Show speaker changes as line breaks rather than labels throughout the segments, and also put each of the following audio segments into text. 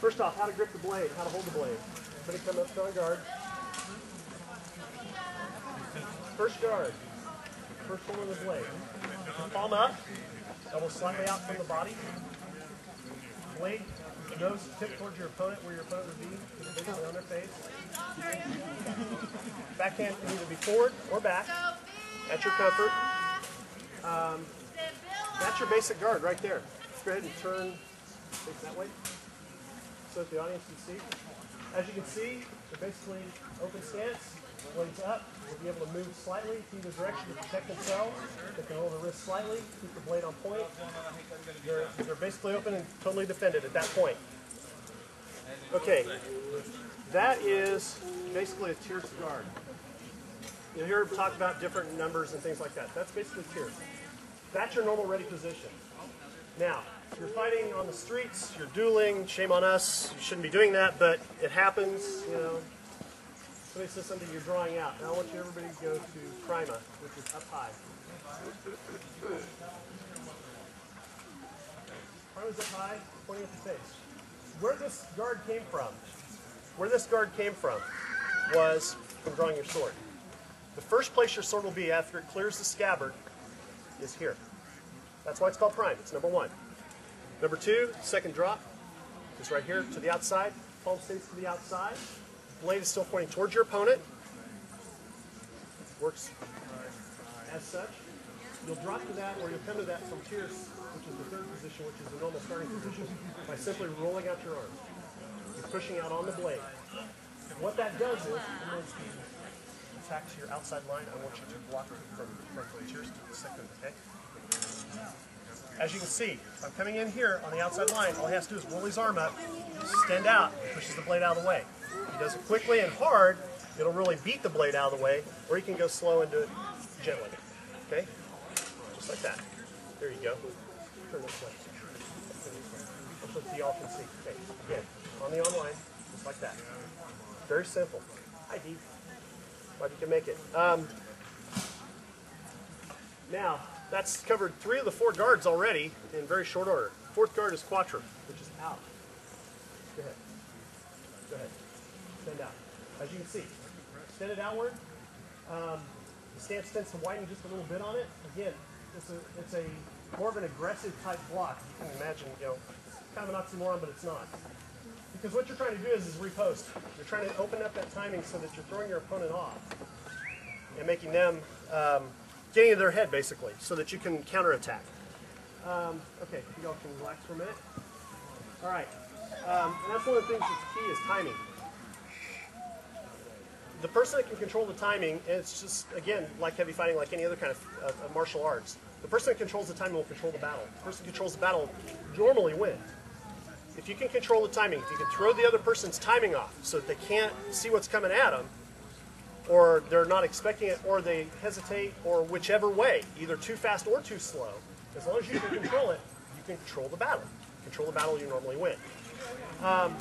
First off, how to grip the blade, how to hold the blade. Everybody come up on guard. First guard. First hold of the blade. Palm up. Elbow slightly out from the body. Blade, nose tip towards your opponent where your opponent would be. Basically on their face. Backhand can either be forward or back. At your comfort. Um, that's your basic guard right there. Go ahead and turn that way so that the audience can see. As you can see, they're basically open stance, blades up. We'll be able to move slightly to either direction to protect themselves. They can roll the wrist slightly, keep the blade on point. They're, they're basically open and totally defended at that point. Okay, that is basically a tierce guard. You'll hear talk about different numbers and things like that. That's basically tierce. That's your normal ready position. Now, you're fighting on the streets, you're dueling, shame on us, you shouldn't be doing that, but it happens, you know. Somebody says something you're drawing out. Now I want you everybody to go to Prima, which is up high. Prima's up high, pointing at the face. Where this guard came from, where this guard came from was from drawing your sword. The first place your sword will be after it clears the scabbard is here. That's why it's called prime. It's number one. Number two, second drop is right here to the outside. Palm stays to the outside. Blade is still pointing towards your opponent. Works uh, as such. You'll drop to that, or you'll come to that from tierce, which is the third position, which is the normal starting position, by simply rolling out your arm. You're pushing out on the blade. And what that does is, attack to your outside line. I want you to block from, from tierce to the second, okay? As you can see, if I'm coming in here on the outside line, all he has to do is roll his arm up, extend out, and pushes the blade out of the way. If he does it quickly and hard, it'll really beat the blade out of the way, or he can go slow and do it gently. Okay? Just like that. There you go. Turn this way. So y'all can see. Okay, again, on the online, just like that. Very simple. Hi, Dee. Glad you can make it. Um, now, that's covered three of the four guards already in very short order. Fourth guard is quattro, which is out. Go ahead. Go ahead. Extend out. As you can see, extend it outward. Um, the stance tends to widen just a little bit on it. Again, it's a, it's a more of an aggressive type block. You can imagine, you know, kind of an oxymoron, but it's not. Because what you're trying to do is, is riposte. You're trying to open up that timing so that you're throwing your opponent off and making them um, getting into their head basically, so that you can counterattack. Um, okay, you all can relax for a minute. All right, um, and that's one of the things that's key is timing. The person that can control the timing, and it's just again like heavy fighting, like any other kind of martial arts. The person that controls the timing will control the battle. The person that controls the battle normally wins. If you can control the timing, if you can throw the other person's timing off so that they can't see what's coming at them, or they're not expecting it, or they hesitate, or whichever way, either too fast or too slow, as long as you can control it, you can control the battle. Control the battle, you normally win. Um,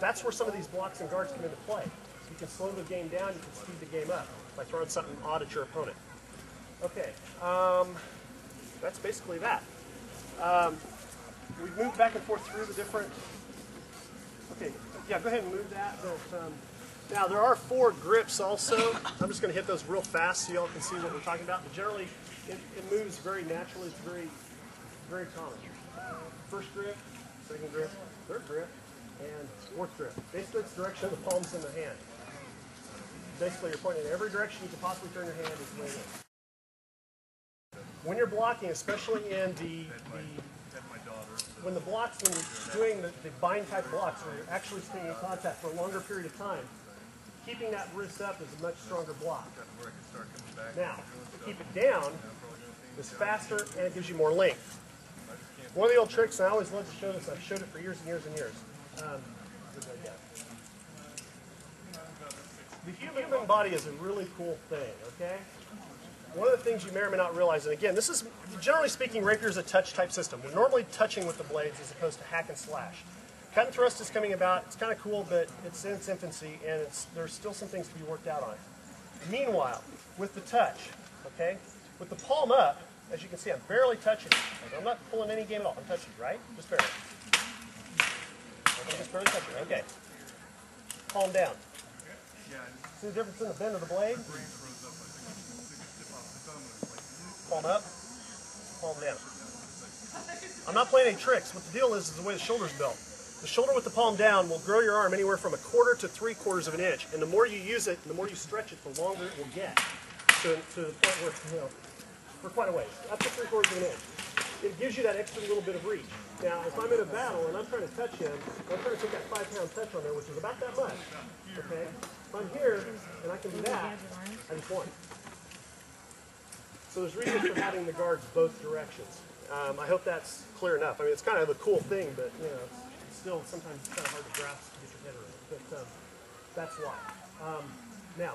that's where some of these blocks and guards come into play. You can slow the game down, you can speed the game up by throwing something odd at your opponent. Okay, um, that's basically that. Um, we've moved back and forth through the different. Okay, yeah, go ahead and move that. But, now there are four grips also. I'm just going to hit those real fast so y'all can see what we're talking about. But generally, it, it moves very naturally. It's very, very common. First grip, second grip, third grip, and fourth grip. Basically, it's direction of the palms in the hand. Basically, you're pointing in every direction you can possibly turn your hand. When you're blocking, especially in the, the when the blocks, when you're doing the, the bind type blocks, where you're actually staying in contact for a longer period of time, keeping that wrist up is a much stronger block. Now, to keep it down is faster and it gives you more length. One of the old tricks, and I always love to show this, I've showed it for years and years and years. Um, the human body is a really cool thing, okay? One of the things you may or may not realize, and again, this is, generally speaking, rapier is a touch type system. We're normally touching with the blades as opposed to hack and slash. Cut and thrust is coming about. It's kind of cool, but it's in its infancy, and it's, there's still some things to be worked out on. Meanwhile, with the touch, okay, with the palm up, as you can see, I'm barely touching. it. I'm not pulling any game at all. I'm touching, right? Just barely. I'm just barely touching. Okay. Palm down. See the difference in the bend of the blade? Palm up, palm down. I'm not playing any tricks. What the deal is is the way the shoulder's built. The shoulder with the palm down will grow your arm anywhere from a quarter to three quarters of an inch. And the more you use it, the more you stretch it, the longer it will get. To, to the point where, you know, for quite a ways, up to three quarters of an inch. It gives you that extra little bit of reach. Now, if I'm in a battle and I'm trying to touch him, I'm trying to take that five pound touch on there, which is about that much. Okay? If I'm here and I can do that, I just won. So there's reasons for having the guards both directions. Um, I hope that's clear enough. I mean, it's kind of a cool thing, but you know, still sometimes it's kind of hard to grasp to get your head around. But um, that's why. Um, now,